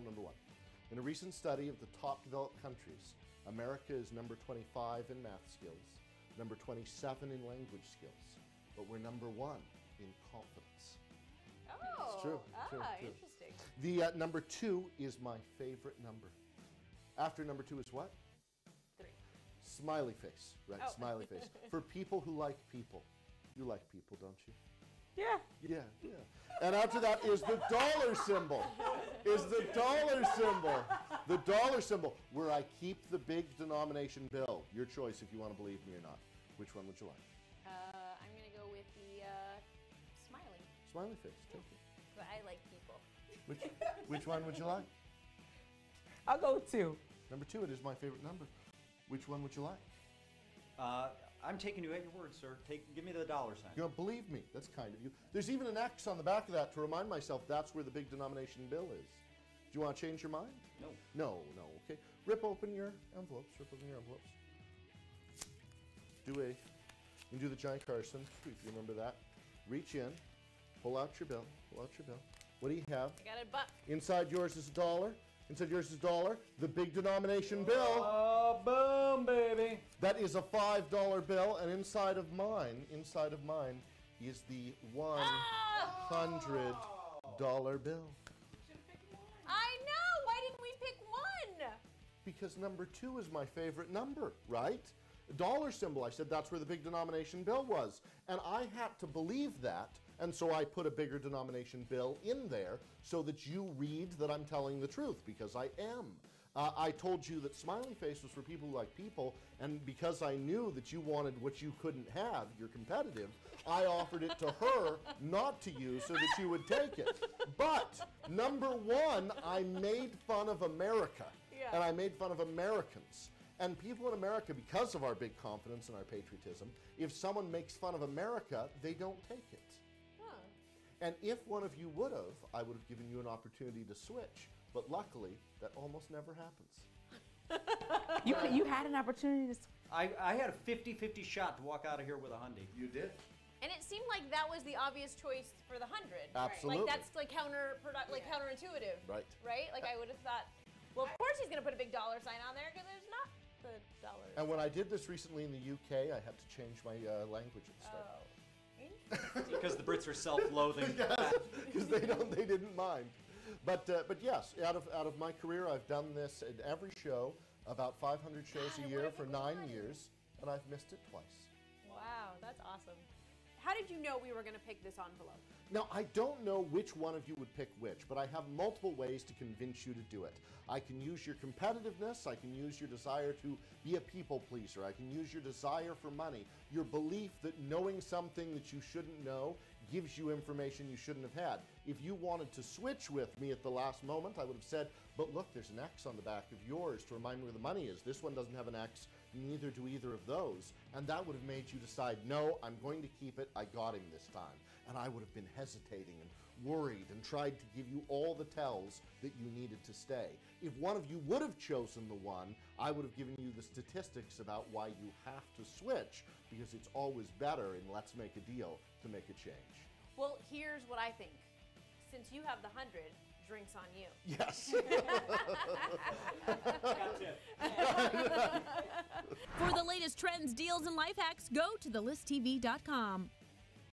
number one. In a recent study of the top developed countries, America is number 25 in math skills, number 27 in language skills, but we're number one in confidence. Oh, It's true, ah, true, true. interesting. The uh, number two is my favorite number. After number two is what? Three. Smiley face, right? Oh. Smiley face. For people who like people. You like people, don't you? Yeah. Yeah, yeah. And after that is the dollar symbol. Is the dollar symbol. The dollar symbol, where I keep the big denomination bill. Your choice if you want to believe me or not. Which one would you like? Uh, I'm gonna go with the uh, smiley. Smiley face, take it. But I like people. Which, which one would you like? I'll go with two. Number two, it is my favorite number. Which one would you like? Uh, I'm taking you at your word, sir. Take, give me the dollar sign. You don't believe me. That's kind of you. There's even an X on the back of that to remind myself that's where the big denomination bill is. Do you want to change your mind? No. No, no, okay. Rip open your envelopes. Rip open your envelopes. Do a, you can do the Johnny Carson, if you remember that. Reach in, pull out your bill, pull out your bill. What do you have? I got a buck. Inside yours is a dollar. Inside yours is a dollar. The big denomination bill. Oh, boom, baby. That is a five dollar bill, and inside of mine, inside of mine, is the one hundred dollar bill. I know. Why didn't we pick one? Because number two is my favorite number, right? Dollar symbol. I said that's where the big denomination bill was, and I had to believe that, and so I put a bigger denomination bill in there so that you read that I'm telling the truth because I am. Uh, I told you that smiley face was for people who like people, and because I knew that you wanted what you couldn't have, you're competitive, I offered it to her, not to you, so that you would take it. But number one, I made fun of America, Yeah. and I made fun of Americans. And people in America, because of our big confidence and our patriotism, if someone makes fun of America, they don't take it. Huh. And if one of you would have, I would have given you an opportunity to switch. But luckily, that almost never happens. You, you had an opportunity to. I had a 50-50 shot to walk out of here with a Hyundai. You did. And it seemed like that was the obvious choice for the hundred. Absolutely. Like that's like counter like counterintuitive. Right. Right. Like I would have thought. Well, of course he's gonna put a big dollar sign on there because there's not the dollar. And when I did this recently in the UK, I had to change my uh, language and stuff. Oh. Interesting. Because the Brits are self-loathing. because they don't they didn't mind but uh, but yes out of out of my career i've done this at every show about 500 shows God, a I year for nine years and i've missed it twice wow, that's awesome. How did you know we were gonna pick this envelope? now i don't know which one of you would pick which but i have multiple ways to convince you to do it i can use your competitiveness i can use your desire to be a people pleaser i can use your desire for money your belief that knowing something that you shouldn't know gives you information you shouldn't have had. If you wanted to switch with me at the last moment, I would have said, but look, there's an X on the back of yours to remind me where the money is. This one doesn't have an X, neither do either of those. And that would have made you decide, no, I'm going to keep it. I got him this time. And I would have been hesitating and worried and tried to give you all the tells that you needed to stay. If one of you would have chosen the one, I would have given you the statistics about why you have to switch because it's always better in Let's Make a Deal to make a change. Well, here's what I think. Since you have the hundred, drinks on you. Yes. For the latest trends, deals, and life hacks, go to thelist.tv.com.